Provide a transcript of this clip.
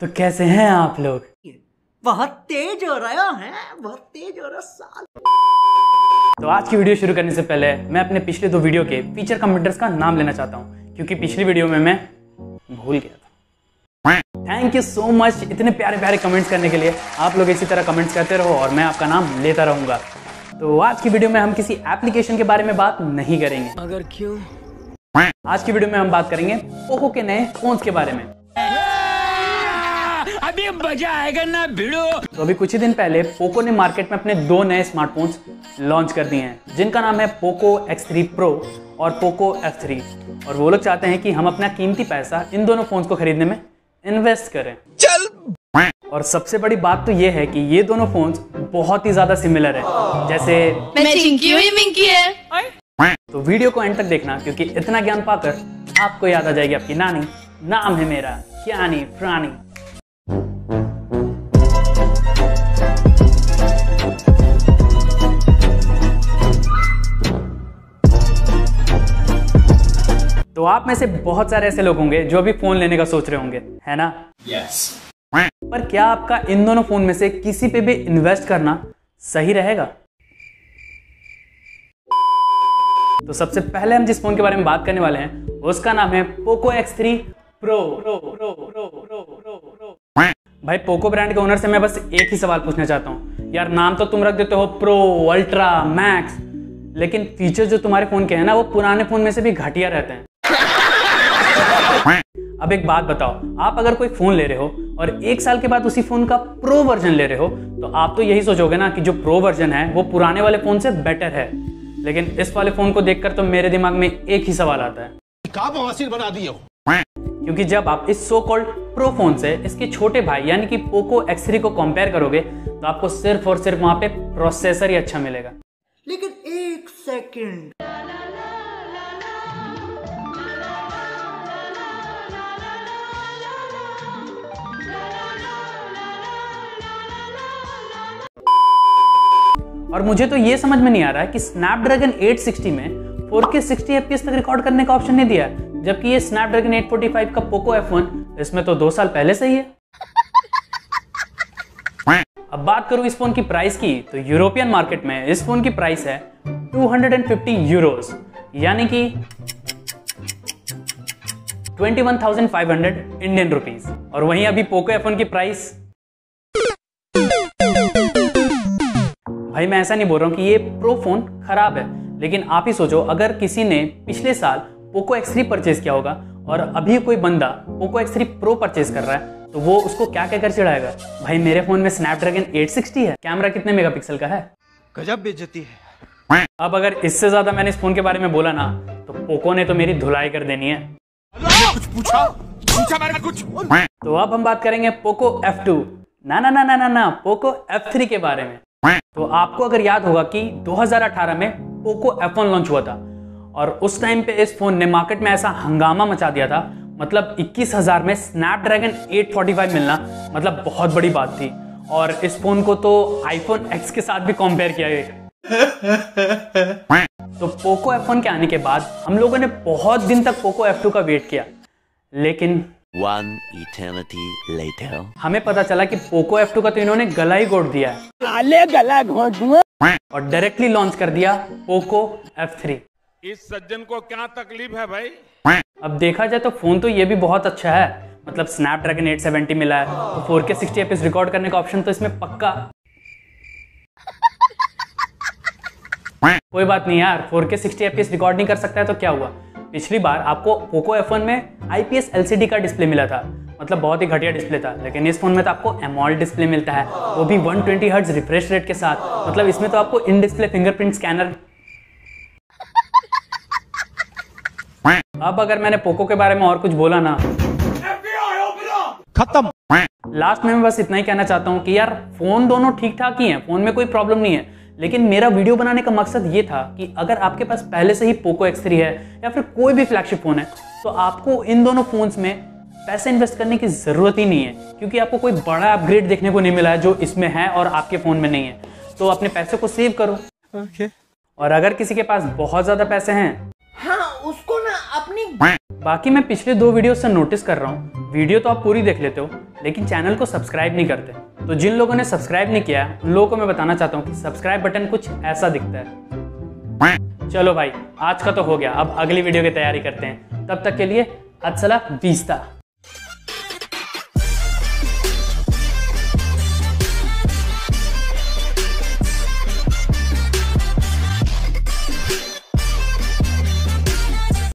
तो कैसे हैं आप लोग? बहुत तेज हो रहा है बहुत तेज हो रहा साल। तो आज की वीडियो शुरू करने से पहले मैं अपने पिछले दो वीडियो के फीचर कमेंटर्स का नाम लेना चाहता हूँ क्योंकि पिछली वीडियो में मैं भूल गया था। थैंक यू सो मच इतने प्यारे प्यारे कमेंट्स करने के लिए। आप लोग इसी तरह कमेंट्स करते रहो और मैं आपका नाम लेता रहूँगा। तो आज की वीडियो में हम किसी एप्लीकेशन के बारे में बात नहीं करेंगे। अगर क्यों? आज की वीडियो में हम बात करेंगे पोको के नए फोन्स के बारे में। अभी मज़ा आएगा ना भिड़ो। तो अभी कुछ ही दिन पहले पोको ने मार्केट में अपने दो नए स्मार्टफोन्स लॉन्च कर दिए हैं जिनका नाम है पोको X3 Pro और पोको F3 और वो लोग चाहते हैं कि हम अपना कीमती पैसा इन दोनों फोन्स को खरीदने में इन्वेस्ट करें। चल। और सबसे बड़ी बात तो ये है कि ये दोनों फोन्स बहुत ही ज़्यादा सिमिलर है जैसे मैं चिंकी मिंकी है। तो वीडियो को एंड तक देखना क्योंकि इतना ज्ञान पाकर आपको याद आ जाएगी आपकी नानी नाम है मेरा ज्ञानी प्राणी। आप में से बहुत सारे ऐसे लोग होंगे जो अभी फ़ोन लेने का सोच रहे होंगे है ना? यस पर क्या आपका इन दोनों फ़ोन में से किसी पे भी इन्वेस्ट करना सही रहेगा? तो सबसे पहले हम जिस फ़ोन के बारे में बात करने वाले हैं उसका नाम है पोको एक्स X3 Pro भाई पोको ब्रांड के ओनर से मैं बस एक ही सवाल पूछना चाहता हूँ। यार नाम तो तुम रख देते हो प्रो अल्ट्रा मैक्स लेकिन फीचर जो तुम्हारे फ़ोन के हैं ना वो पुराने फ़ोन में से भी घटिया रहते हैं। अब एक बात बताओ आप अगर कोई फ़ोन ले रहे हो और एक साल के बाद उसी फ़ोन का प्रो वर्जन ले रहे हो तो आप तो यही सोचोगे ना कि जो प्रो वर्जन है वो पुराने वाले फ़ोन से बेटर है। लेकिन इस वाले फ़ोन को देखकर तो मेरे दिमाग में एक ही सवाल आता है। बना दिए हो। क्योंकि जब आप इस सो कॉल्ड प्रो फ़ोन से इसके छोटे भाई यानी कि पोको एक्स को कंपेयर करोगे तो आपको सिर्फ़ और सिर्फ़ वहाँ पे प्रोसेसर ही अच्छा मिलेगा। लेकिन एक सेकंड और मुझे तो ये समझ में नहीं आ रहा है कि स्नैपड्रैगन 860 में 4K 60 fps तक रिकॉर्ड करने का ऑप्शन नहीं दिया है जबकि ये स्नैपड्रैगन 845 का पोको F1 इसमें तो दो साल पहले से ही है। अब बात करूँ इस फ़ोन की प्राइस की तो यूरोपियन मार्केट में इस फ़ोन की प्राइस है 250 यूरोस यानी कि 21,500 इंडियन रुपीस और वहीं अभी पोको F1 की प्राइस भाई मैं ऐसा नहीं बोल रहा हूँ कि ये प्रो फ़ोन खराब है लेकिन आप ही सोचो अगर किसी ने पिछले साल पोको X3 परचेज किया होगा और अभी कोई बंदा पोको X3 प्रो परचेज कर रहा है तो वो उसको क्या कहकर चिढ़ाएगा? भाई मेरे फ़ोन में स्नैपड्रैगन 860 है कैमरा कितने मेगापिक्सल का है? गजब बेइज्जती है। अब अगर इससे ज़्यादा मैंने इस फ़ोन के बारे में बोला ना तो पोको ने तो मेरी धुलाई कर देनी है। कुछ पूछा? पूछा मैंने कुछ? तो अब हम बात करेंगे पोको F2 ना ना ना ना ना ना पोको F3 के बारे में। तो आपको अगर याद होगा कि 2018 में पोको F1 लॉन्च हुआ था और उस टाइम पे इस फ़ोन ने मार्केट में ऐसा हंगामा मचा दिया था। मतलब 21,000 में स्नैपड्रैगन 845 मिलना मतलब बहुत बड़ी बात थी। और इस फ़ोन को तो आईफोन X के साथ भी कंपेयर किया गया। तो पोको F1 के आने के बाद हम लोगों ने बहुत दिन तक पोको F2 का वेट किया। लेकिन One eternity later. हमें पता चला कि पोको F2 का तो इन्होंने गला ही घोट दिया है। गला घोट दूँगा और डायरेक्टली लॉन्च कर दिया पोको F3 इस सज्जन को क्या तकलीफ़ है भाई? अब देखा जाए तो फ़ोन तो ये भी बहुत अच्छा है। मतलब स्नैपड्रैगन 870 मिला है तो 4K 60 fps रिकॉर्ड करने का ऑप्शन तो इसमें पक्का। कोई बात नहीं यार 4K 60 fps रिकॉर्ड नहीं कर सकता है तो क्या हुआ? पिछली बार आपको पोको F1 में IPS LCD का डिस्प्ले मिला था। मतलब बहुत ही घटिया डिस्प्ले था लेकिन इस फ़ोन में तो आपको एमोल्ड डिस्प्ले मिलता है वो भी 120 ट्वेंटी हर्ट्ज रिफ्रेश रेट के साथ। मतलब इसमें तो आपको इन डिस्प्ले फिंगरप्रिंट स्कैनर अब अगर मैंने पोको के बारे में और कुछ बोला ना। खत्म। लास्ट में मैं बस इतना ही कहना चाहता हूँ कि यार फ़ोन दोनों ठीक ठाक ही हैं फ़ोन में कोई प्रॉब्लम नहीं है। लेकिन मेरा वीडियो बनाने का मकसद ये था कि अगर आपके पास पहले से ही पोको एक्स थ्री है या फिर कोई भी फ्लैगशिप फ़ोन है तो आपको इन दोनों फोन्स में पैसे इन्वेस्ट करने की ज़रूरत ही नहीं है क्योंकि आपको कोई बड़ा अपग्रेड देखने को नहीं मिला है जो इसमें है और आपके फ़ोन में नहीं है तो अपने पैसे को सेव करो ओके okay. और अगर किसी के पास बहुत ज़्यादा पैसे हैं हाँ उसको ना अपनी बाकी मैं पिछले दो वीडियो से नोटिस कर रहा हूँ। वीडियो तो आप पूरी देख लेते हो, लेकिन चैनल को सब्सक्राइब नहीं करते। तो जिन लोगों ने सब्सक्राइब नहीं किया, उन लोगों को मैं बताना चाहता हूँ कि सब्सक्राइब बटन कुछ ऐसा दिखता है। चलो भाई, आज का तो हो गया। अब अगली वीडियो की तैयारी करते हैं। तब तक के लिए अच्छा बीसता